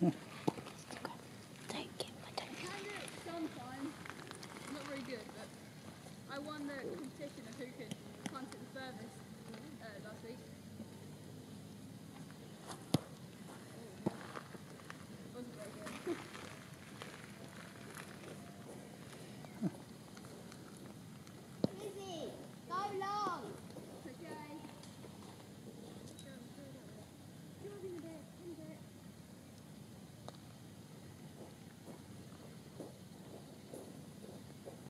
嗯。